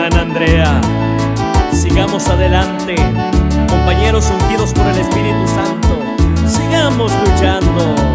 hermana Andrea. Sigamos adelante, compañeros ungidos por el Espíritu Santo. Sigamos luchando.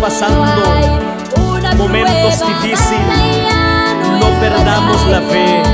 pasando momentos difíciles, no perdamos la fe.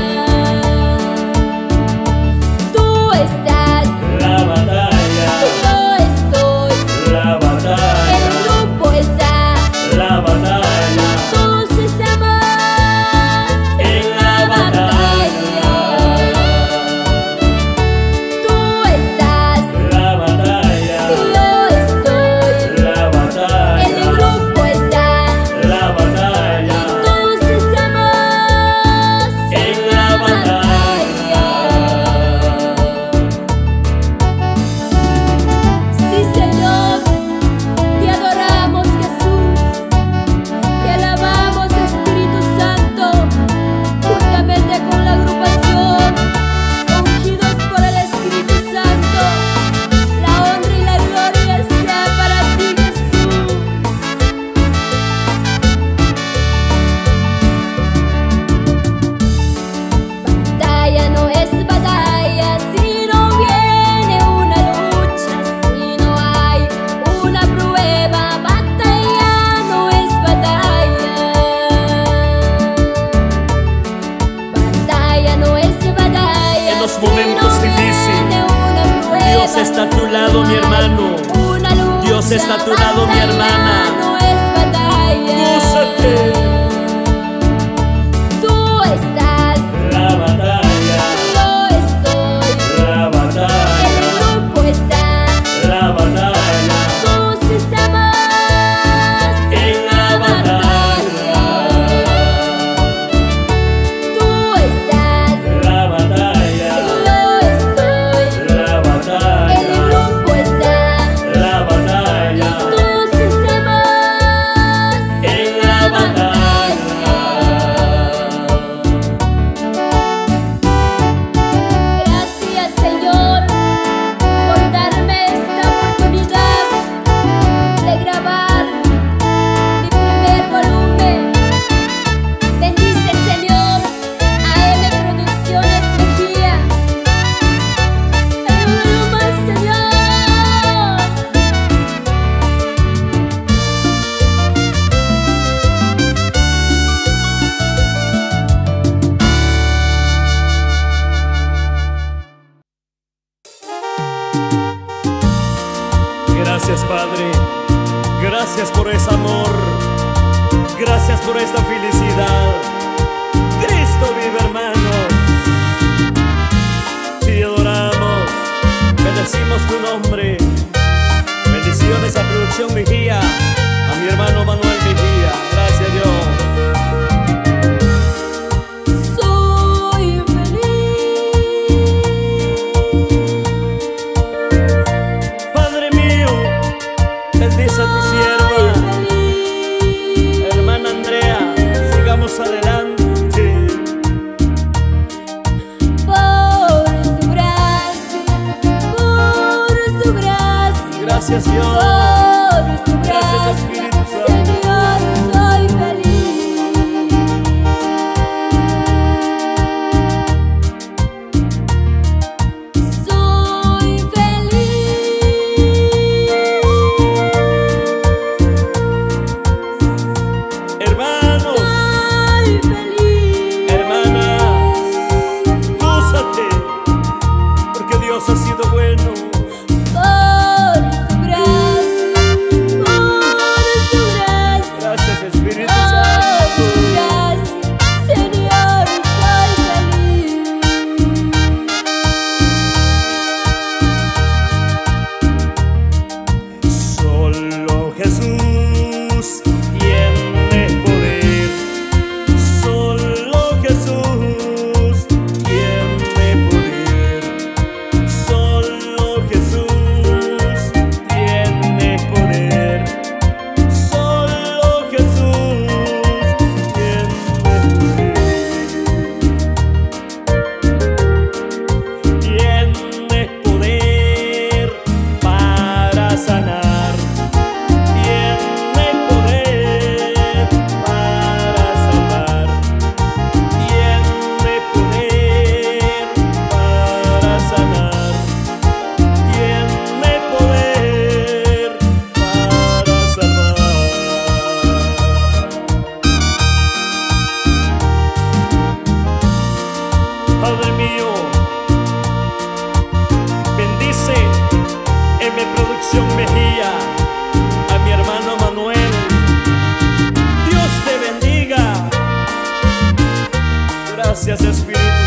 Gracias Padre, gracias por ese amor, gracias por esta felicidad. Cristo vive hermanos, si adoramos, bendecimos tu nombre. Bendiciones a Producción Mejía, a mi hermano Manuel. gracias, Señor. Por tu gracias, Espíritu. circunstâncias espirituais.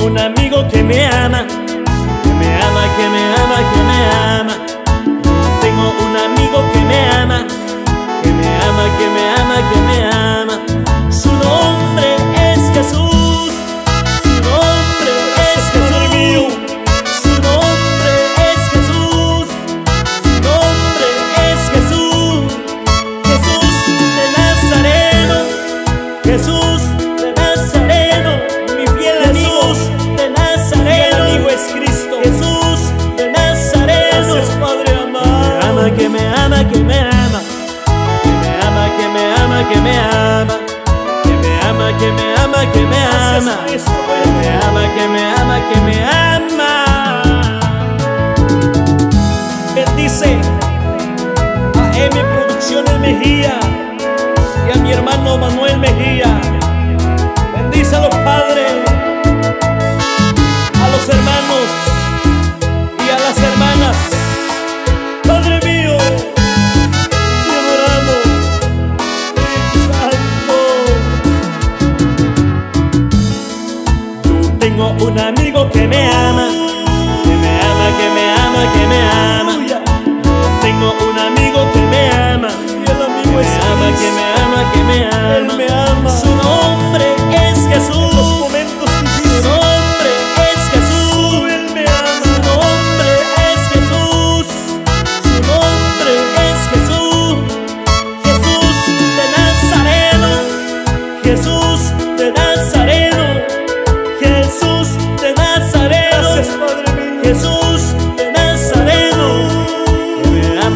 una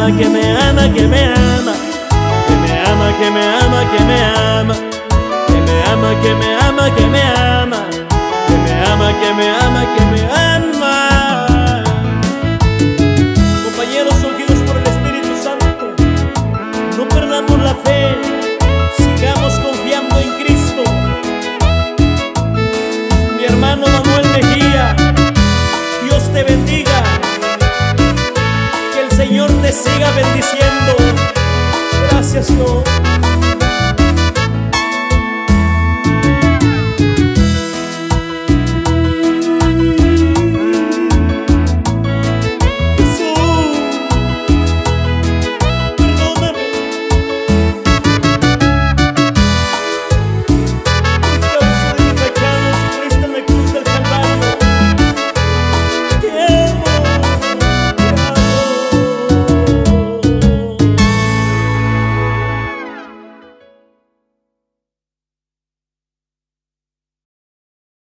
Que me ama, que me ama, que me ama. Que me ama, que me ama, que me ama. ama, que me ama, que me ama, que me ama, que me ama. Compañeros ungidos por el Espíritu Santo, no perdamos la fe, sigamos confiando en Cristo. Mi hermano siga bendiciendo. Gracias Dios.